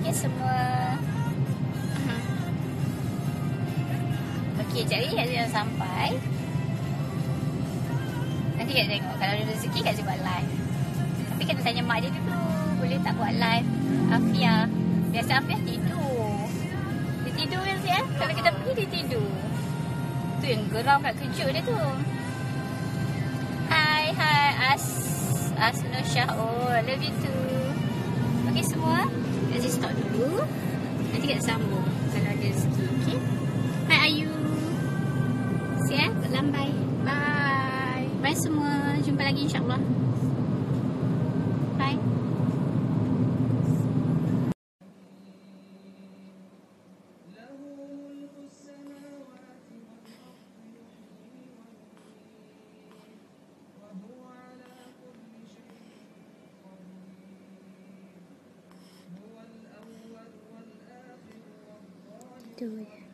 Okey semua. Okey, jadi hari dah sampai. Nanti kita tengok kalau ada rezeki kita buat live. Tapi kita tanya mak dia dulu. Boleh tak buat live? Afia. Biasa Afia tidur. Dia tidur kan ya? Kalau kita pergi dia tidur. Tu yang geram nak kejut dia tu. Hai, hai. As Asno. Oh, love you too. Okey semua. Nanti kita sambung kalau ada rezeki. Okey. Hai Ayu. Siap, lambai. Bye. Bye semua. Jumpa lagi insyaAllah. Bye. Tu je.